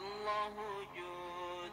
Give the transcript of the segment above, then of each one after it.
الله وجود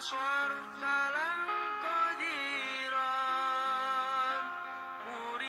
suerte